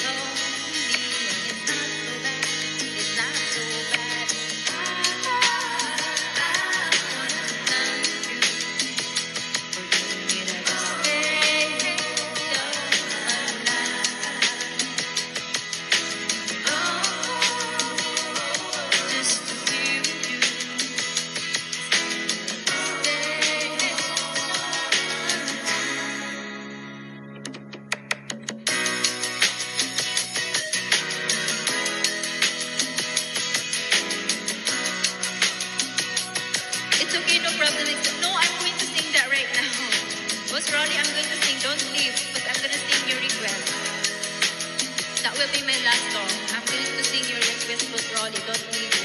know It's okay, no problem. It's, no, I'm going to sing that right now. Boss Rolly, I'm going to sing. Don't leave, but I'm going to sing your request. That will be my last song. I'm going to sing your request, Boss Rolly. Don't